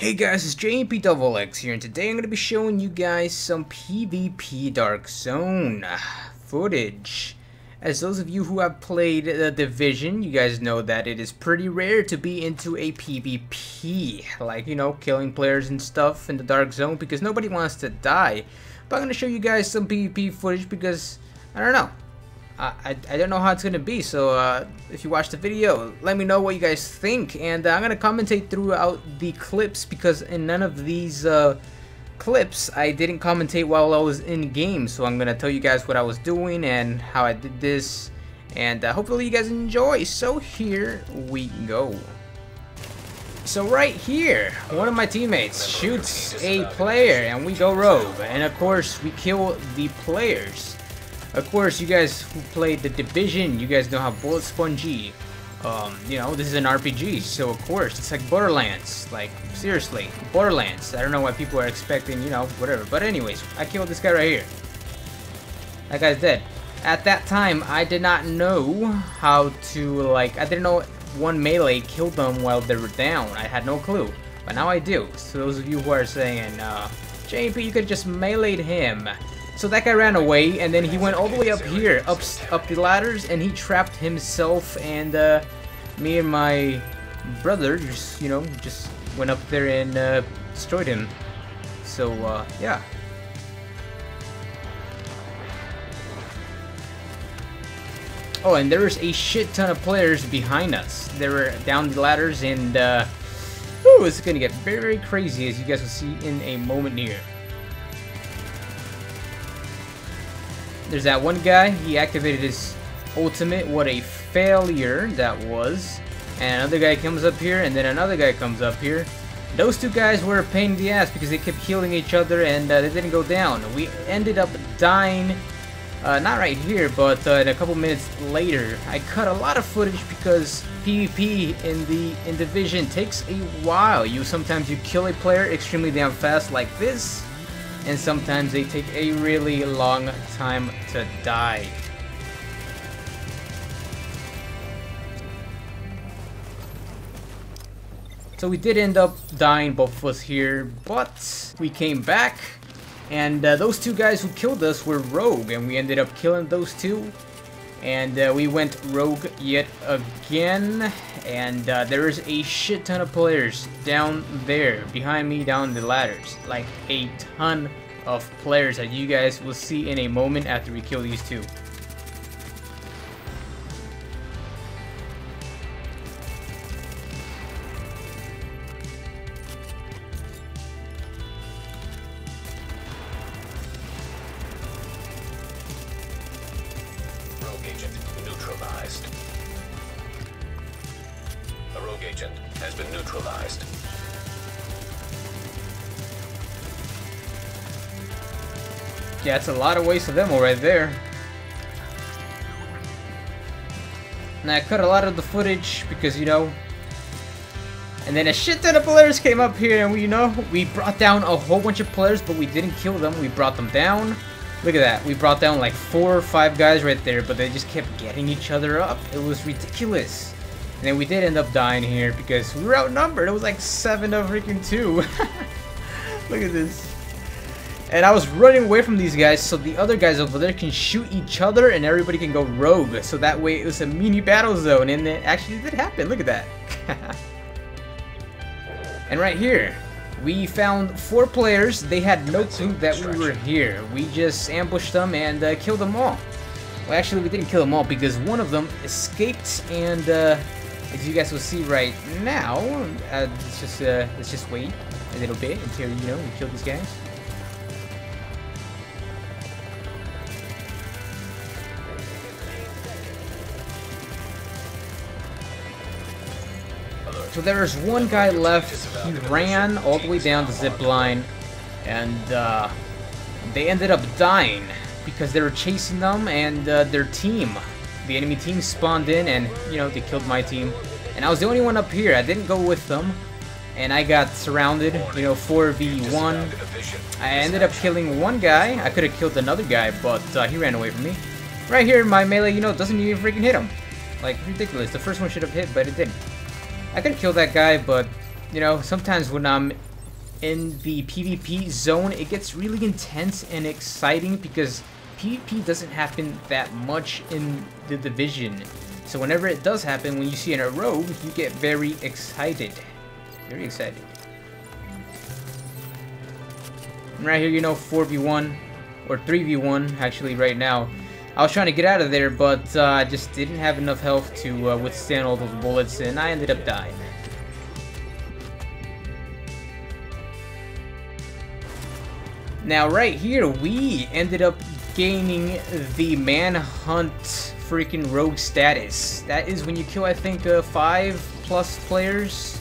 Hey guys, it's JMP Double X here, and today I'm going to be showing you guys some PvP Dark Zone uh, footage. As those of you who have played The Division, you guys know that it is pretty rare to be into a PvP. Like, you know, killing players and stuff in the Dark Zone because nobody wants to die. But I'm going to show you guys some PvP footage because, I don't know, I, I don't know how it's gonna be so uh, if you watch the video let me know what you guys think and uh, I'm gonna commentate throughout the clips because in none of these uh, clips I didn't commentate while I was in game so I'm gonna tell you guys what I was doing and how I did this and uh, hopefully you guys enjoy so here we go so right here, one of my teammates shoots a player and we go rogue. And of course, we kill the players. Of course, you guys who played the Division, you guys know how bullet spongy. Um, you know, this is an RPG, so of course, it's like Borderlands. Like, seriously, Borderlands. I don't know why people are expecting, you know, whatever. But anyways, I killed this guy right here. That guy's dead. At that time, I did not know how to, like, I didn't know one melee killed them while they were down. I had no clue. But now I do. So those of you who are saying, uh, JP, you could just melee him. So that guy ran away, and then he went all the way up here, up up the ladders, and he trapped himself, and uh, me and my brother just, you know, just went up there and uh, destroyed him. So, uh, yeah. Oh, and there was a shit ton of players behind us. They were down the ladders, and, uh, it's gonna get very, very crazy, as you guys will see in a moment here. There's that one guy. He activated his ultimate. What a failure that was. And another guy comes up here, and then another guy comes up here. Those two guys were a pain in the ass because they kept healing each other and uh, they didn't go down. We ended up dying, uh, not right here, but uh, in a couple minutes later. I cut a lot of footage because PvP in the in Division takes a while. You sometimes you kill a player extremely damn fast like this, and sometimes they take a really long time to die. So we did end up dying, both of us here, but we came back, and uh, those two guys who killed us were rogue, and we ended up killing those two, and uh, we went rogue yet again, and uh, there is a shit ton of players down there, behind me down the ladders, like a ton of players that you guys will see in a moment after we kill these two. Rogue agent has been neutralized. Yeah, it's a lot of waste of ammo right there. Now I cut a lot of the footage because, you know... And then a shit ton of players came up here and we, you know, we brought down a whole bunch of players, but we didn't kill them. We brought them down. Look at that. We brought down like four or five guys right there, but they just kept getting each other up. It was ridiculous. And then we did end up dying here because we were outnumbered. It was like seven to freaking two. Look at this. And I was running away from these guys so the other guys over there can shoot each other and everybody can go rogue. So that way it was a mini battle zone and it actually did happen. Look at that. and right here, we found four players. They had no clue that we were here. We just ambushed them and uh, killed them all. Well, actually, we didn't kill them all because one of them escaped and uh, as you guys will see right now, uh, let's just uh, let's just wait a little bit until you know we kill these guys. So there's one guy left. He ran all the way down the zip line, and uh, they ended up dying because they were chasing them, and uh, their team, the enemy team, spawned in, and you know they killed my team. And I was the only one up here. I didn't go with them, and I got surrounded. You know, 4v1. I ended up killing one guy. I could have killed another guy, but uh, he ran away from me. Right here, my melee, you know, doesn't even freaking hit him. Like, ridiculous. The first one should have hit, but it didn't. I could kill that guy, but, you know, sometimes when I'm in the PvP zone, it gets really intense and exciting because PvP doesn't happen that much in the division. So whenever it does happen, when you see in a rogue, you get very excited. Very excited. And right here, you know, 4v1, or 3v1, actually, right now. I was trying to get out of there, but uh, I just didn't have enough health to uh, withstand all those bullets, and I ended up dying. Now, right here, we ended up gaining the Manhunt freaking rogue status. That is when you kill, I think, uh, five plus players.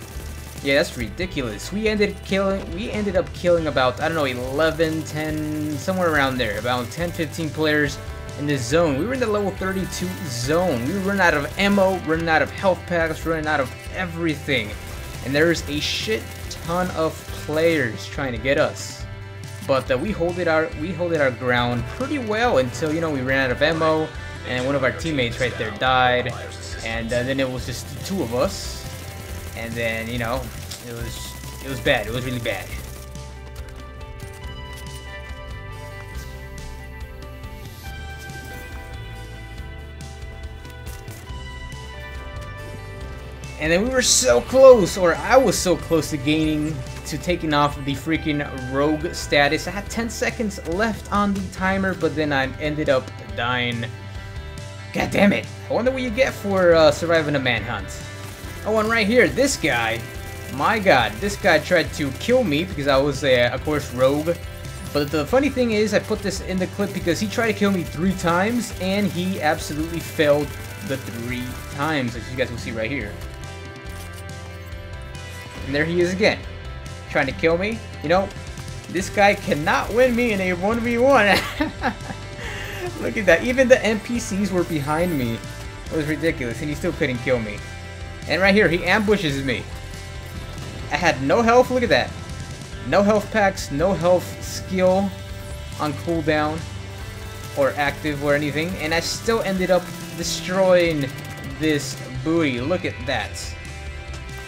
Yeah, that's ridiculous. We ended killing. We ended up killing about I don't know 11, 10, somewhere around there, about 10, 15 players in this zone. We were in the level 32 zone. We running out of ammo, running out of health packs, running out of everything, and there's a shit ton of players trying to get us. But uh, we hold it our we hold it our ground pretty well until you know we ran out of ammo, and one of our teammates right there died, and uh, then it was just the two of us and then you know it was it was bad. It was really bad. And then we were so close, or I was so close to gaining, to taking off the freaking rogue status. I had 10 seconds left on the timer, but then I ended up dying. God damn it. I wonder what you get for uh, surviving a manhunt. Oh, and right here, this guy. My god, this guy tried to kill me because I was, uh, of course, rogue. But the funny thing is, I put this in the clip because he tried to kill me three times, and he absolutely failed the three times, as you guys will see right here. And there he is again, trying to kill me. You know, this guy cannot win me in a 1v1. Look at that, even the NPCs were behind me. It was ridiculous, and he still couldn't kill me. And right here, he ambushes me. I had no health, look at that. No health packs, no health skill on cooldown or active or anything. And I still ended up destroying this booty. Look at that.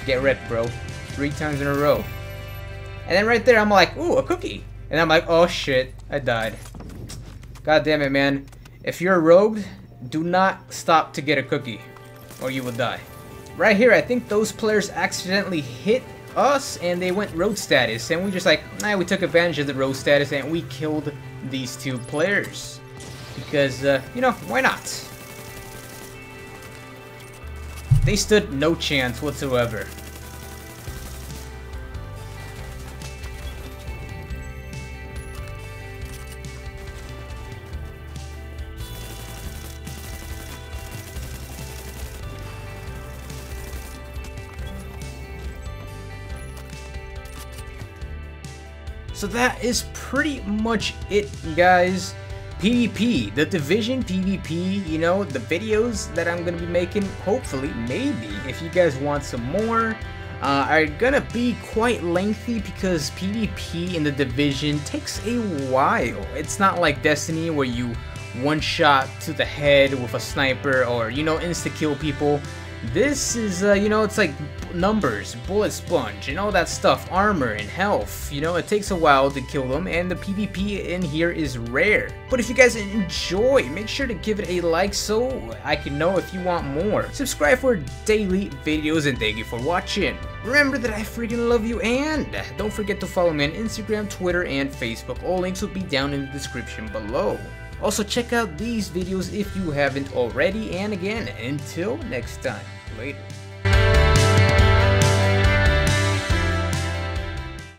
Get wrecked, bro. Three times in a row. And then right there, I'm like, ooh, a cookie. And I'm like, oh shit, I died. God damn it, man. If you're a rogue, do not stop to get a cookie, or you will die. Right here, I think those players accidentally hit us and they went rogue status. And we just like, nah, we took advantage of the rogue status and we killed these two players. Because, uh, you know, why not? They stood no chance whatsoever. So that is pretty much it, guys. PvP, the Division PvP, you know, the videos that I'm going to be making, hopefully, maybe, if you guys want some more, uh, are going to be quite lengthy because PvP in the Division takes a while. It's not like Destiny where you one shot to the head with a sniper or, you know, insta-kill people. This is, uh, you know, it's like numbers, bullet sponge, and all that stuff, armor and health. You know, it takes a while to kill them, and the PvP in here is rare. But if you guys enjoy, make sure to give it a like so I can know if you want more. Subscribe for daily videos, and thank you for watching. Remember that I freaking love you, and don't forget to follow me on Instagram, Twitter, and Facebook. All links will be down in the description below. Also check out these videos if you haven't already. And again until next time later